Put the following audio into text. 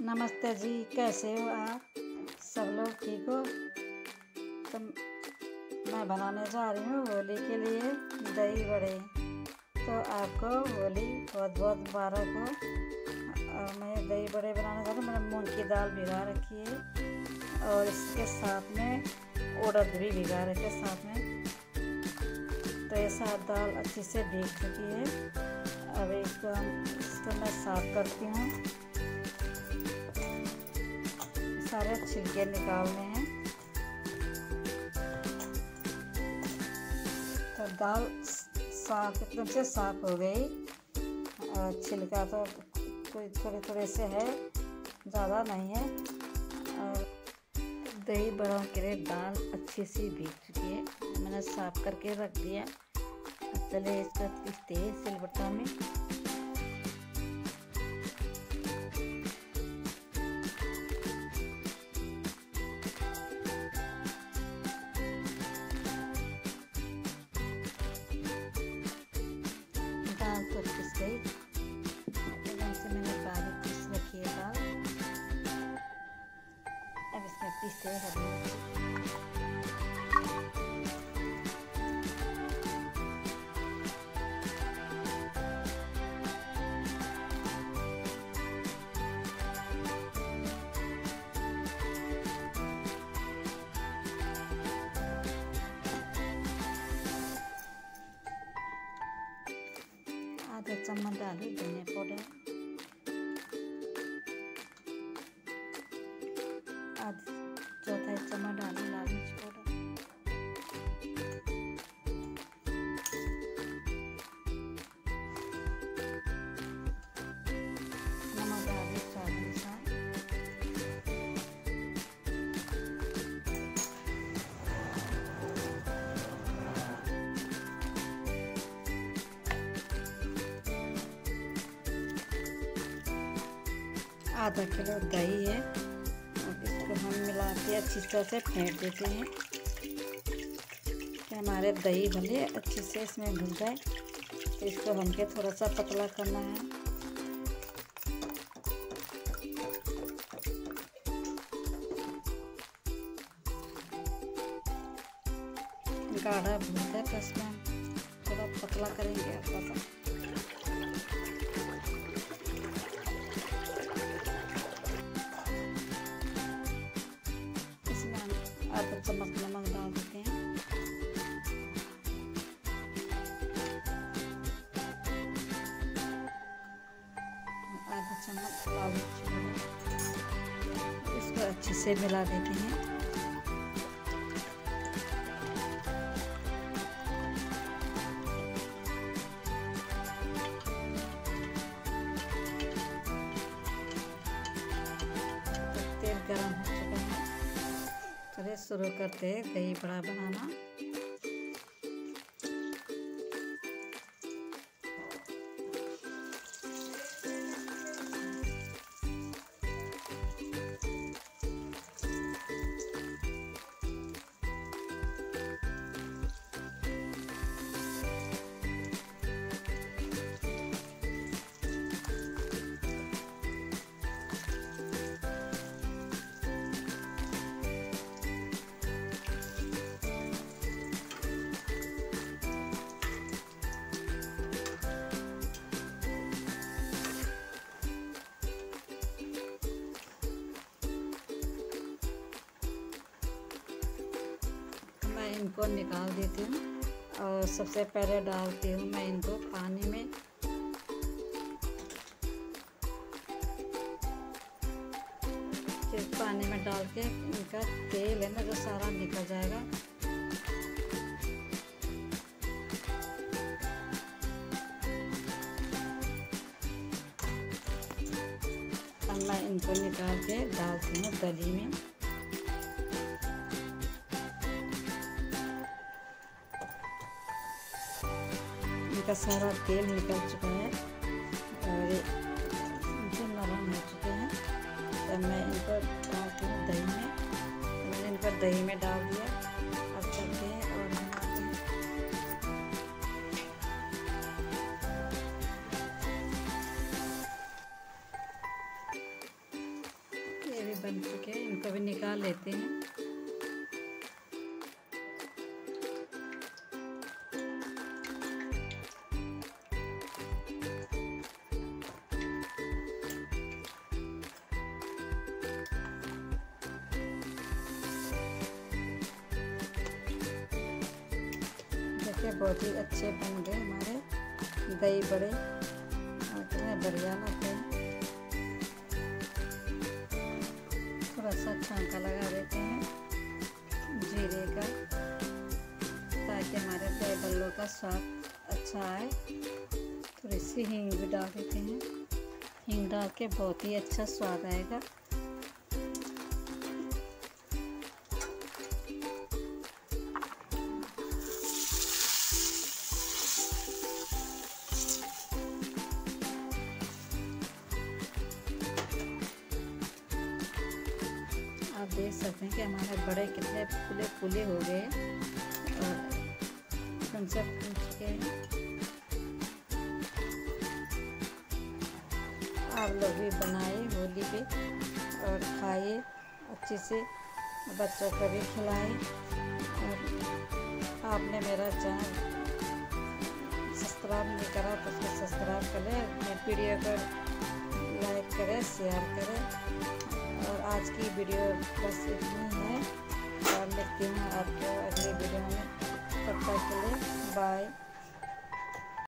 नमस्ते जी, कैसे हो आप? सब लोग ठीक हो? तो मैं बनाने जा रही हूँ होली के लिए दही बड़े तो आपको होली बहुत बहुत मुबारक हो। और मैं दही बड़े बनाने जा रही हूँ, मैंने मूंग की दाल भिगा रखी है। और इसके साथ में उड़द भी भिगा रखे साथ में। तो ये सात दाल अच्छी से भीग चुकी है। अब इसको इसको मैं साफ़ करती हूँ। सारे छिलके निकालने हैं। तो दाल साफ़, एकदम से साफ़ हो गई। और छिलका तो कोई थोड़े थोड़े से है, ज़्यादा नहीं है। और दही बड़ों के लिए दाल अच्छी सी भीग चुकी है। मैंने साफ़ करके रख दिया। अब चले इसको पीसते हैं सिलबट्टा में। इसमें पीसते हरी मिर्ची आधा चम्मच डाली आधा किलो दही है। और इसको हम मिला के अच्छी तरह से फेंट देते हैं। कि हमारे दही भले अच्छे से इसमें घुल जाए। तो इसको हमके थोड़ा सा पतला करना है। गाढ़ा भून है तो इसमें थोड़ा पतला करेंगे हल्का सा। आधा चम्मच नमक डाल देते हैं। आधा चम्मच लाल मिर्च इसको अच्छे से मिला देते हैं। गरम हो शुरू करते हैं। दही बड़ा बनाना। इनको निकाल देती हूँ और सबसे पहले डालती हूँ मैं इनको पानी में। पानी में डाल के इनका तेल है ना जो सारा निकल जाएगा। अब मैं इनको निकाल के डालती हूँ दली में। इनका सारा तेल निकल चुका है और इनसे नरम हो चुके हैं। तब मैं इनको डालती हूँ दही में। मैंने इनको दही में डाल दिया। अब चलते हैं और बनाते हैं। बन चुके हैं। इनको भी निकाल लेते हैं। देखिए बहुत ही अच्छे बन गए हमारे, दही बड़े, और कितने बढ़िया लगते हैं थोड़ा सा छांका लगा देते हैं, जीरे का, ताकि हमारे दही बल्लों का स्वाद अच्छा आए। थोड़ी सी हींग भी डाल देते हैं। हींग डाल के बहुत ही अच्छा स्वाद आएगा। आप देख सकते हैं कि हमारे बड़े कितने फूले फूले हो गए और हैं आप लोग भी बनाए होली पे और खाइए, अच्छे से बच्चों को भी खिलाए और आपने मेरा चैनल सब्सक्राइब नहीं करा तो उसको सब्सक्राइब करें मेरे वीडियो को लाइक करें, शेयर करें आज की वीडियो बस इतनी है और मिलती हूँ आपको अगले वीडियो में। तब तक के लिए बाय।